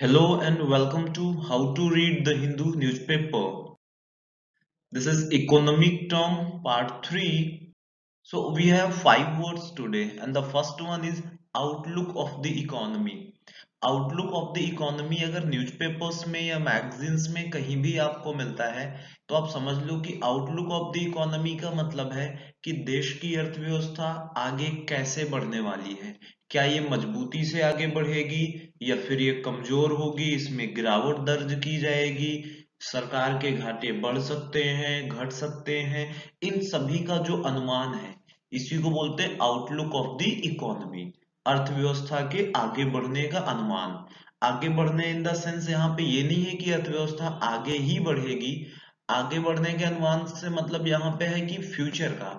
Hello and welcome to How to Read the Hindu Newspaper. This is Economic Term Part 3. So we have five words today and the first one is Outlook of the Economy. Outlook of the economy अगर newspapers में या magazines में कहीं भी आपको मिलता है तो आप समझ लो कि आउटलुक ऑफ़ द इकोनॉमी का मतलब है कि देश की अर्थव्यवस्था आगे कैसे बढ़ने वाली है। क्या ये मजबूती से आगे बढ़ेगी या फिर ये कमज़ोर होगी, इसमें गिरावट दर्ज की जाएगी, सरकार के घाटे बढ़ सकते हैं, घट सकते हैं, इन सभी का जो अनुमान है, इसी को बोलते हैं आउटलुक ऑफ़ द इकोनॉमी अर्थव्यवस्था के आगे बढ़ने का अनुमान। आगे बढ़ने इन द सेंस यहाँ पे ये नहीं है कि अर्थव्यवस्था आगे ही बढ़ेगी। आगे बढ़ने के अनुमान से मतलब यहाँ पे है कि फ्यूचर का,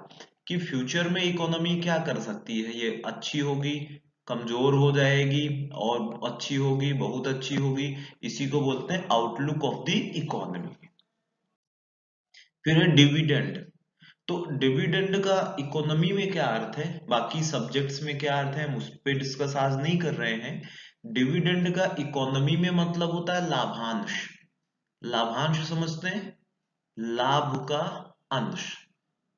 कि फ्यूचर में इकोनॉमी क्या कर सकती है? ये अच्छी होगी, कमज़ोर हो जाएगी और अच्छी होगी, बहुत अच्छी होगी। इसी को बोलते हैं आउटलुक ऑफ़ द इकोनॉमी फिर है डिविडेंड तो डिविडेंड का इकोनॉमी में क्या अर्थ है? बाकी सब्जेक्ट्स में क्या अर्थ है? हम उस पर डिस्कस आज नहीं कर रहे हैं। डिविडेंड का इकोनॉमी में मतलब होता है लाभांश। लाभांश समझते हैं? लाभ का अंश।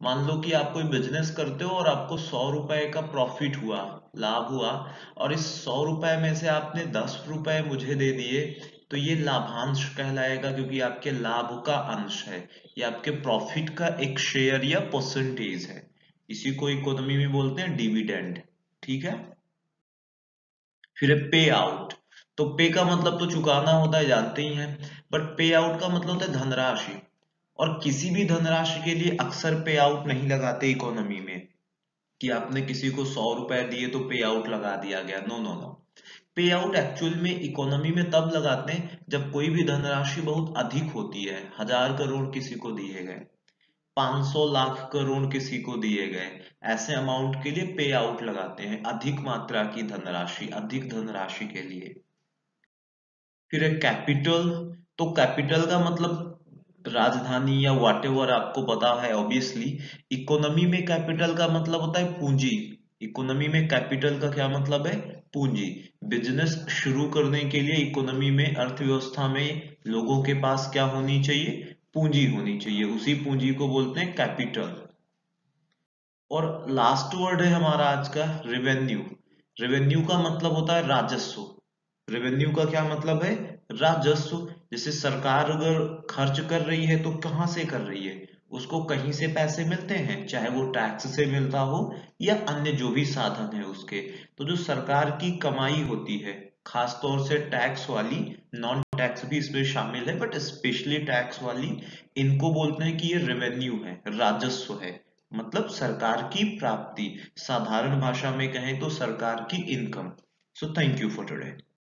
मान लो कि आप कोई बिज़नेस करते हो और आपको सौ रुपए का प्रॉफिट हुआ, लाभ हुआ, और इस सौ रुपए में से आपने दस रुपए मुझे दे दिए तो ये लाभांश कहलाएगा क्योंकि आपके लाभ का अंश है, ये आपके प्रॉफिट का एक शेयर या परसेंटेज है। इसी को इकोनॉमी में बोलते हैं डिविडेंड ठीक है? फिर पे आउट तो पे का मतलब तो चुकाना होता है, जानते ही हैं बट पे आउट का मतलब होता है धनराशि, और किसी भी धनराशि के लिए अक्सर पे आउट नहीं लगाते इकोनॉमी में, कि आपने किसी को सौ रुपए दिए तो पे आउट लगा दिया गया no no no pay out actual में इकोनॉमी में तब लगाते हैं जब कोई भी धनराशि बहुत अधिक होती है। हज़ार करोड़ किसी को दिए गए। 500 लाख करोड़ किसी को दिए गए। ऐसे अमाउंट के लिए पे आउट लगाते हैं अधिक मात्रा की धनराशि, अधिक धनराशि के लिए। फिर कैपिटल तो कैपिटल का मतलब राजधानी या वाट आपको पता है ऑब्वियसली इकोनॉमी में कैपिटल का मतलब होता है पूंजी। इकोनॉमी में कैपिटल का क्या मतलब है? पूंजी। बिज़नेस शुरू करने के लिए इकोनॉमी में अर्थव्यवस्था में लोगों के पास क्या होनी चाहिए? पूंजी होनी चाहिए। उसी पूंजी को बोलते हैं कैपिटल। और लास्ट वर्ड है हमारा आज का रेवेन्यू रेवेन्यू का मतलब होता है राजस्व। रेवेन्यू का क्या मतलब है? राजस्व। जैसे सरकार अगर खर्च कर रही है तो कहाँ से कर रही है? उसको कहीं से पैसे मिलते हैं, चाहे वो टैक्स से मिलता हो या अन्य जो भी साधन है उसके। तो जो सरकार की कमाई होती है, खासतौर से टैक्स वाली नॉन टैक्स भी इसमें शामिल है बट स्पेशली टैक्स वाली, इनको बोलते हैं कि ये रेवेन्यू है, राजस्व है। मतलब सरकार की प्राप्ति। साधारण भाषा में कहें तो सरकार की income so thank you for today